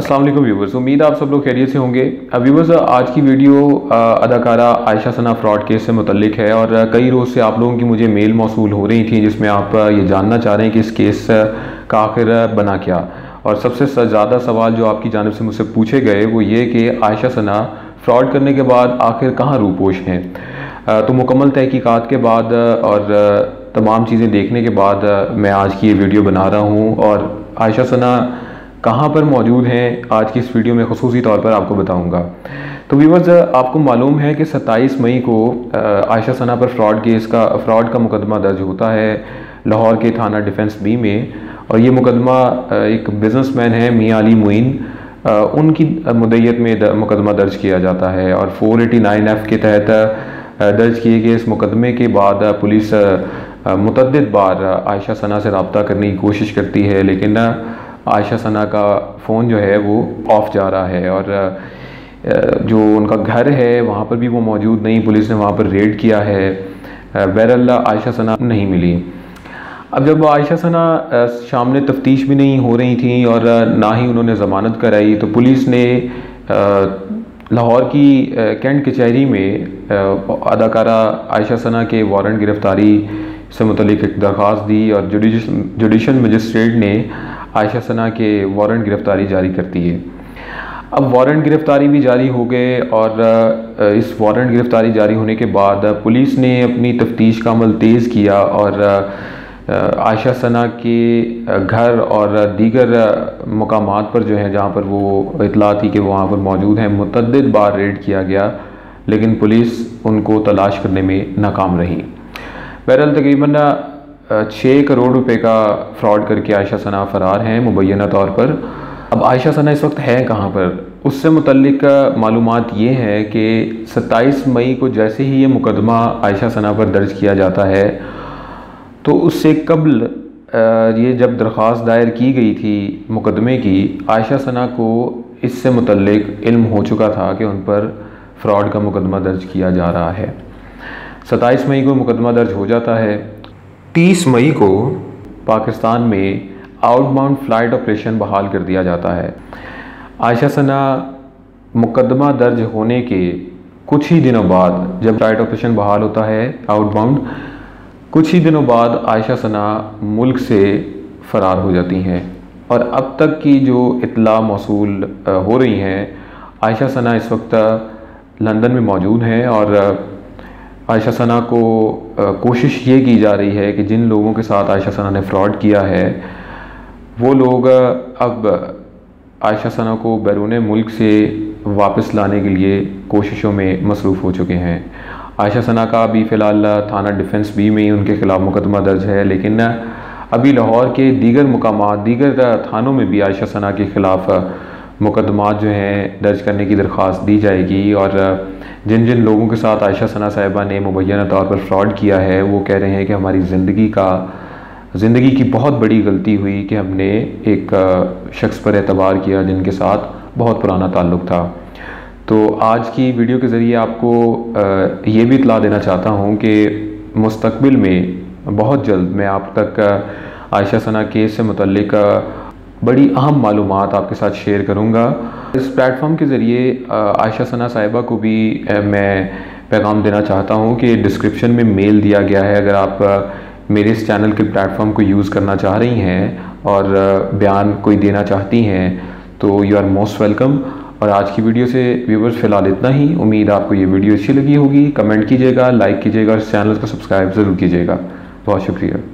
वालेकुम व्यूवर्स उम्मीद आप सब लोग खैरियत से होंगे। व्यूवर्स आज की वीडियो अदाकारा आयशा सना फ्रॉड केस से मुतलिक है और कई रोज़ से आप लोगों की मुझे मेल मौसू हो रही थी जिसमें आप ये जानना चाह रहे हैं कि इस केस का आखिर बना क्या। और सबसे ज़्यादा सवाल जो आपकी जानब से मुझसे पूछे गए, वो ये कि आयशा सना फ्रॉड करने के बाद आखिर कहाँ रूपोश हैं। तो मुकम्मल तहकीक़ात के बाद और तमाम चीज़ें देखने के बाद मैं आज की ये वीडियो बना रहा हूँ और आयशा सना कहाँ पर मौजूद हैं, आज की इस वीडियो में खसूसी तौर पर आपको बताऊँगा। तो व्यूवर्स आपको मालूम है कि 27 मई को आयशा सना पर फ्रॉड केस का, फ्रॉड का मुकदमा दर्ज होता है लाहौर के थाना डिफेंस बी में। और ये मुकदमा एक बिज़नेसमैन है, मियाँ अली मुइन। उनकी मुदैत में मुकदमा दर्ज किया जाता है और 489 एफ़ के तहत दर्ज किए गए इस मुकदमे के बाद पुलिस मुतद बार आयशा सना से रबता करने की कोशिश करती है, लेकिन आयशा सना का फ़ोन जो है वो ऑफ़ जा रहा है और जो उनका घर है, वहाँ पर भी वो मौजूद नहीं, पुलिस ने वहाँ पर रेड किया है। बहरल्ला आयशा सना नहीं मिली। अब जब आयशा सना सामने तफ्तीश भी नहीं हो रही थी और ना ही उन्होंने ज़मानत कराई तो पुलिस ने लाहौर की कैंट कचहरी में अदाकारा आयशा सना के वारंट गिरफ़्तारी से मतलब एक दरख्वास्त दी और जुडिशल मजिस्ट्रेट ने आयशा सना के वारंट गिरफ़्तारी जारी करती है। अब वारंट गिरफ़्तारी भी जारी हो गए और इस वारंट गिरफ़्तारी जारी होने के बाद पुलिस ने अपनी तफ्तीश का अमल तेज़ किया और आयशा सना के घर और दीगर मकाम पर जो है, जहाँ पर वो इतला थी कि वहाँ पर मौजूद हैं मुतद बार रेड किया गया, लेकिन पुलिस उनको तलाश करने में नाकाम रही। बहरहाल तकरीबन छः करोड़ रुपए का फ्रॉड करके आयशा सना फ़रार हैं मुबैना तौर पर। अब आयशा सना इस वक्त है कहाँ पर? उससे मुतलिक मालूम ये है कि 27 मई को जैसे ही ये मुकदमा आयशा सना पर दर्ज किया जाता है तो उससे कबल ये जब दरख्वास्त दायर की गई थी मुकदमे की, आयशा सना को इससे मुतलिक इल्म हो चुका था कि उन पर फ्रॉड का मुकदमा दर्ज किया जा रहा है। 27 मई को मुकदमा दर्ज हो जाता है। 30 मई को पाकिस्तान में आउटबाउंड फ़्लाइट ऑपरेशन बहाल कर दिया जाता है। आयशा सना मुकदमा दर्ज होने के कुछ ही दिनों बाद जब फ़्लाइट ऑपरेशन बहाल होता है, आउटबाउंड, कुछ ही दिनों बाद आयशा सना मुल्क से फ़रार हो जाती हैं। और अब तक की जो इतला मौसू हो रही हैं, आयशा सना इस वक्त, लंदन में मौजूद हैं और आयशा सना को कोशिश ये की जा रही है कि जिन लोगों के साथ आयशा सना ने फ्रॉड किया है, वो लोग अब आयशा सना को बैरून मुल्क से वापस लाने के लिए कोशिशों में मसरूफ़ हो चुके हैं। आयशा सना का अभी फ़िलहाल थाना डिफेंस बी में ही उनके ख़िलाफ़ मुकदमा दर्ज है, लेकिन अभी लाहौर के दीगर मकाम दीगर थानों में भी आयशा सना के ख़िलाफ़ मुकदमा जो हैं दर्ज करने की दरख्वास्त दी जाएगी और जिन जिन लोगों के साथ आयशा सना साहिबा ने मुबैना तौर पर फ्रॉड किया है, वो कह रहे हैं कि हमारी ज़िंदगी का, ज़िंदगी की बहुत बड़ी गलती हुई कि हमने एक शख्स पर एतबार किया जिनके साथ बहुत पुराना ताल्लुक़ था। तो आज की वीडियो के ज़रिए आपको ये भी इतला देना चाहता हूँ कि मुस्तबिल में, बहुत जल्द मैं आप तक आयशा सना केस से मुतल बड़ी अहम मालूम आपके साथ शेयर करूँगा। इस प्लेटफॉर्म के ज़रिए आयशा सना साहिबा को भी मैं पैगाम देना चाहता हूँ कि डिस्क्रिप्शन में मेल दिया गया है। अगर आप मेरे इस चैनल के प्लेटफॉर्म को यूज़ करना चाह रही हैं और बयान कोई देना चाहती हैं तो यू आर मोस्ट वेलकम और आज की वीडियो से व्यूवर्स फ़िलहाल इतना ही। उम्मीद आपको ये वीडियो अच्छी लगी होगी। कमेंट कीजिएगा लाइक कीजिएगा और चैनल को सब्सक्राइब ज़रूर कीजिएगा। बहुत शुक्रिया।